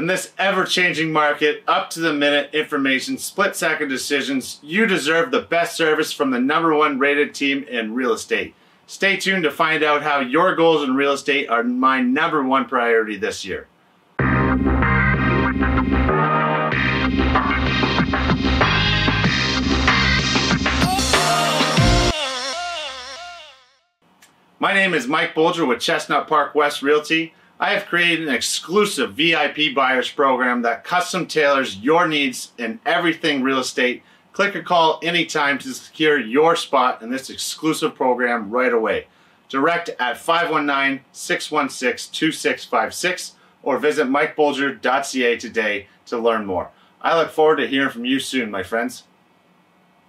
In this ever-changing market, up-to-the-minute information, split-second decisions, you deserve the best service from the number one rated team in real estate. Stay tuned to find out how your goals in real estate are my number one priority this year. My name is Mike Bolger with Chestnut Park West Realty. I have created an exclusive VIP buyers program that custom tailors your needs in everything real estate. Click or call anytime to secure your spot in this exclusive program right away. Direct at 519-616-2656 or visit mikebolger.ca today to learn more. I look forward to hearing from you soon, my friends.